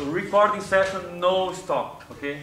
Recording session, no stop, okay?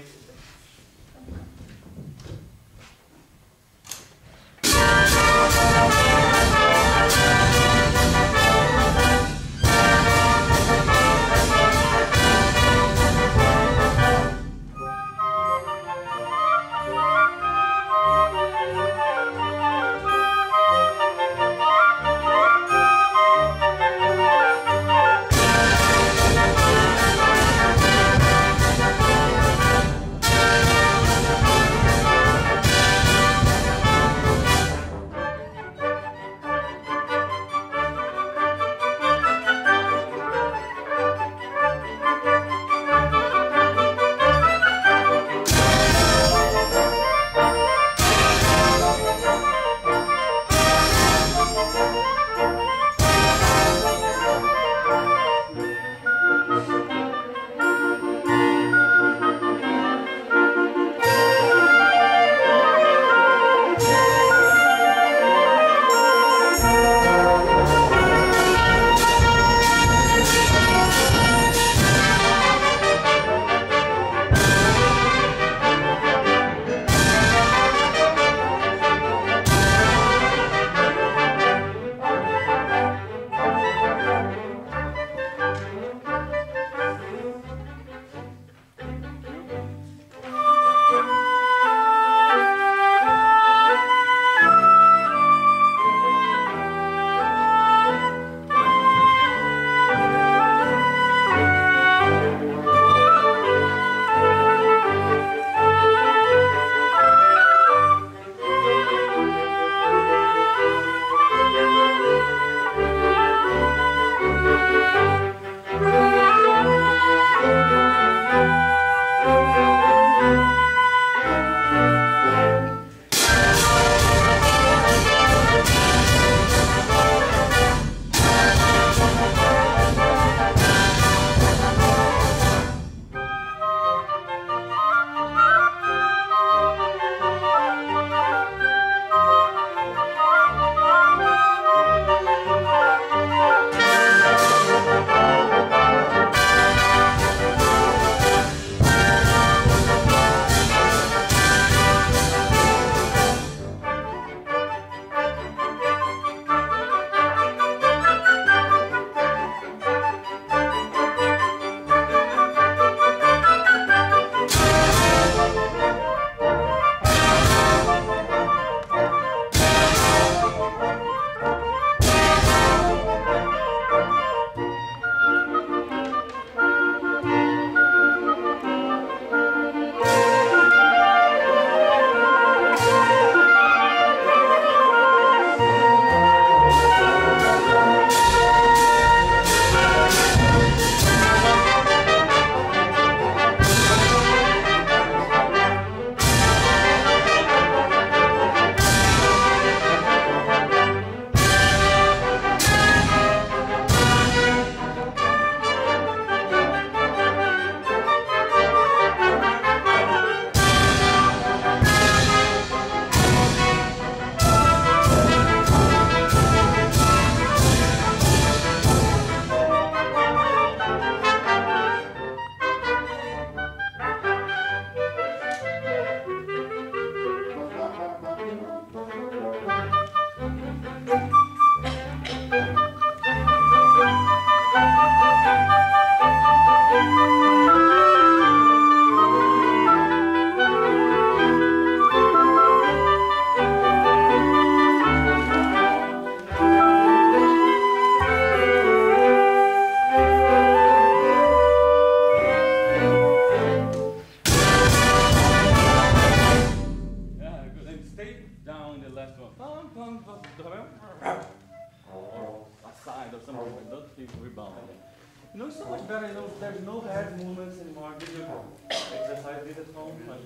You know, it's so much better. You know, there's no head movements anymore. Did you exercise this at home? Like,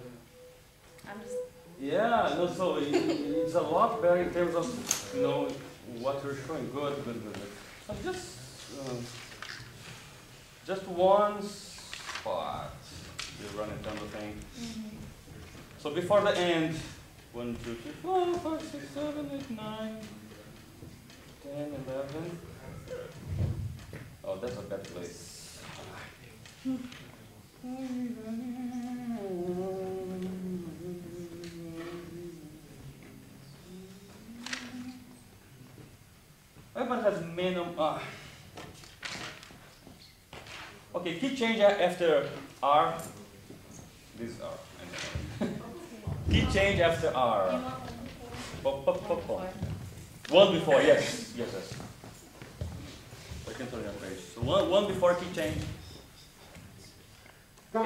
I'm just yeah, no, so it, it's a lot better in terms of, you know, what you're showing. Good, good, good. good. So just, um, just one spot. You run it down the thing. So before the end, one, two, three, four, five, six, seven, eight, nine, ten, eleven. That's a bad place. Everyone has minimum. Uh, okay, key change after R. This is R. key change after R. One before, yes, yes, yes. Turn page. So one, one before key change. So,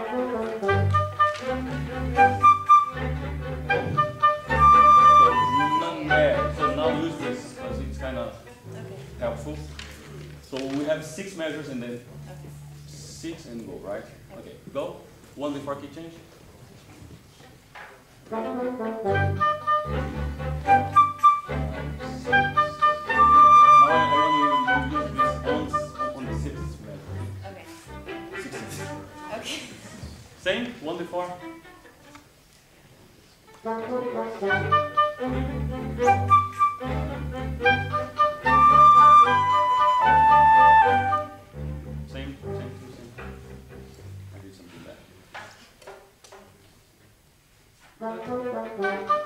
none. So now use this because it's kind of Okay, helpful. So we have six measures and then okay. six and go, right? Okay, go. One before key change. Same, 1 before. Same, same, same. I did something bad.